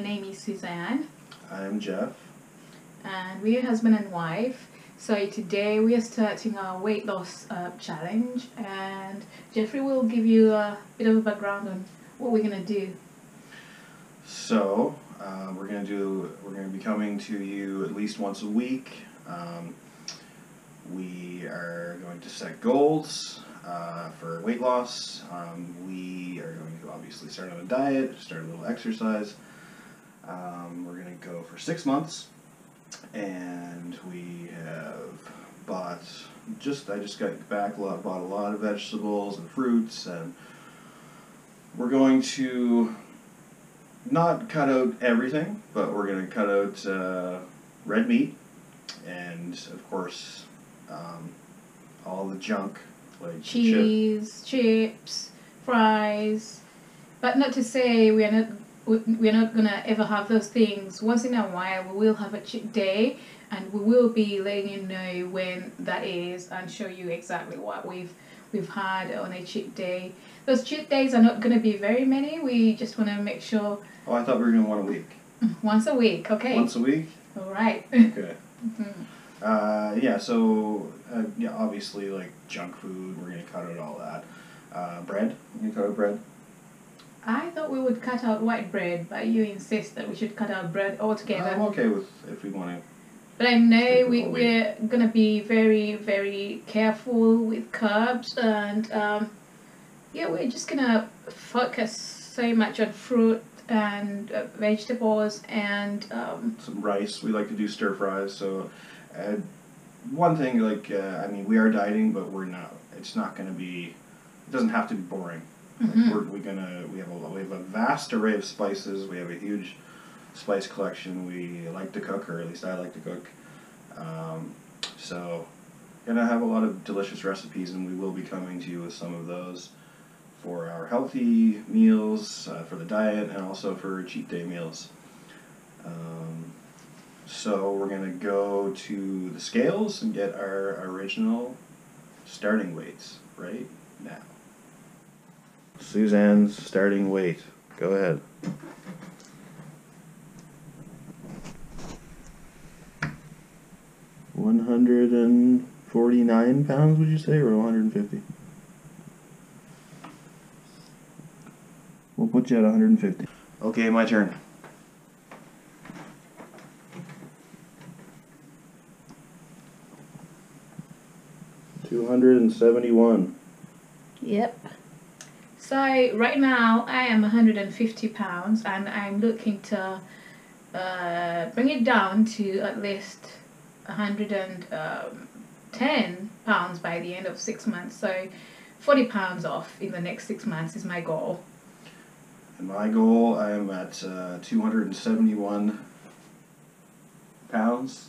My name is Susanne, I'm Jeff. and we're husband and wife. So today we are starting our weight loss uh, challenge, and Jeffrey will give you a bit of a background on what we're gonna do. So uh, we're gonna do. We're gonna be coming to you at least once a week. Um, we are going to set goals uh, for weight loss. Um, we are going to obviously start on a diet, start a little exercise. Um, we're gonna go for six months, and we have bought. Just I just got back. a lot- Bought a lot of vegetables and fruits, and we're going to not cut out everything, but we're going to cut out uh, red meat and, of course, um, all the junk like chip. Cheese, chips, fries, but not to say we are not we're not gonna ever have those things. Once in a while, we will have a cheat day, and we will be letting you know when that is and show you exactly what we've we've had on a cheat day. Those cheat days are not gonna be very many. We just want to make sure Oh, I thought we were doing one a week. once a week. Okay. Once a week? All right. Okay. Mhm. Uh, yeah, so, uh, yeah, obviously, like junk food, we're going to cut out all that. Uh, bread, going to cut out bread. I thought we would cut out white bread, but you insist that we should cut out bread altogether. I'm okay with if we want to. But I know we, we're gonna be very, very careful with carbs and um, yeah, we're just gonna focus so much on fruit and uh, vegetables and um, some rice. We like to do stir fries. So, uh, one thing, like, uh, I mean, we are dieting, but we're not. It's not going to be. It doesn't have to be boring. Mhm. we're, we're gonna. We have a we have a vast array of spices. We have a huge spice collection. We like to cook, or at least I like to cook. Um, so, gonna have a lot of delicious recipes, and we will be coming to you with some of those for our healthy meals, uh, for the diet, and also for cheat day meals. Um, so we're gonna go to the scales and get our original starting weights right now. Susanne's starting weight. Go ahead. One hundred and forty-nine pounds, would you say, or one hundred and fifty? We'll put you at one hundred and fifty. Okay, my turn. Two hundred and seventy-one. yep. So right now I am 150 pounds and I'm looking to uh, bring it down to at least 110 pounds by the end of six months. So 40 pounds off in the next six months is my goal. And my goal, I am at uh, 271 pounds.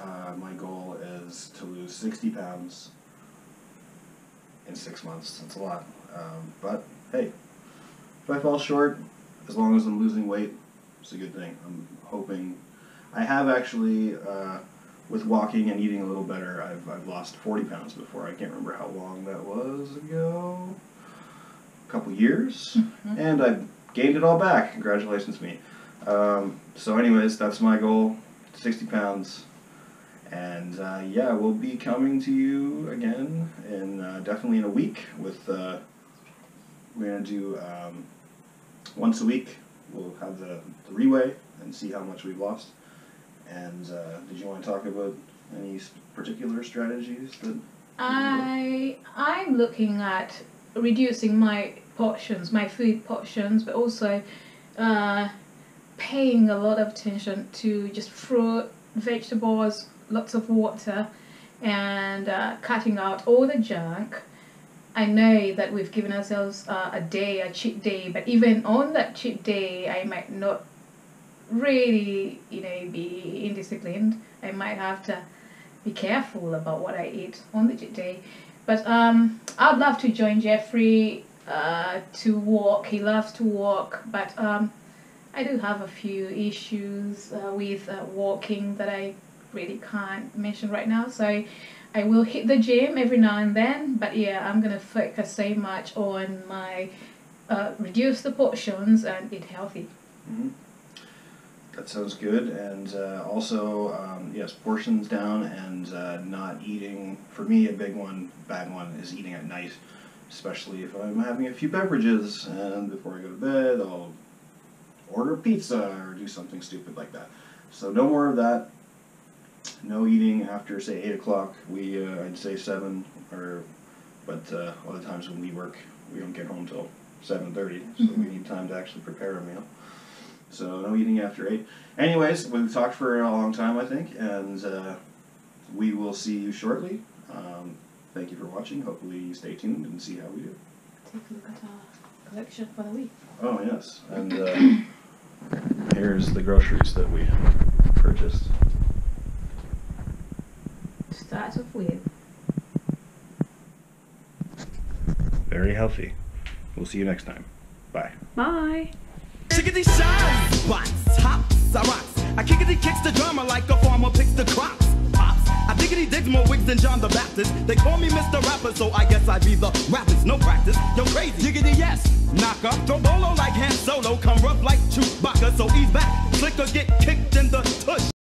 Uh, my goal is to lose 60 pounds in six months. That's a lot. Um, but hey, if I fall short, as long as I'm losing weight, it's a good thing. I'm hoping. I have actually, uh, with walking and eating a little better, I've, I've lost 40 pounds before. I can't remember how long that was ago. A couple years. Mhm. And I've gained it all back. Congratulations, me. Um, so, anyways, that's my goal 60 pounds. And uh, yeah, we'll be coming to you again in uh, definitely in a week with. We're going to do um, once a week. We'll have the, the reweigh and see how much we've lost. And uh, did you want to talk about any particular strategies that I I'm looking at reducing my portions, my food portions, but also uh, paying a lot of attention to just fruit, vegetables, lots of water, and uh, cutting out all the junk. I know that we've given ourselves uh, a day, a cheat day, but even on that cheat day, I might not really, you know, be indisciplined. I might have to be careful about what I eat on the cheat day. But um, I'd love to join Jeffrey uh, to walk. He loves to walk, but um, I do have a few issues uh, with uh, walking that I really can't mention right now. So I will hit the gym every now and then, but yeah, I'm gonna focus so much on my uh, reduce the portions and eat healthy. hmm that sounds good. And uh, also, um, yes, portions down and uh, not eating. For me, a big one, bad one, is eating at night, especially if I'm having a few beverages and before I go to bed, I'll order pizza or do something stupid like that. So no more of that. No eating after say eight o'clock. We uh, I'd say seven or, but uh, a lot of times when we work, we don't get home till seven thirty, so we need time to actually prepare a meal. So no eating after eight. Anyways, we've talked for a long time, I think, and uh, we will see you shortly. Um, thank you for watching. Hopefully, you stay tuned and see how we do. Take a look at our collection for the week. Oh yes, and uh, here's the groceries that we purchased. Start off with Very healthy. We'll see you next time. Bye. bye. Chickadee shines, spots, hops, I rocks. I kickity kicks the drama like a farmer picks the crops. Pops, I diggity digs more wigs than John the Baptist. They call me Mr. Rapper, so I guess I be the rappers. No practice, yo crazy. Diggity yes, knocker. Throw bolo like Han Solo, come rough like Chewbacca. So ease back, slicker get kicked in the tush.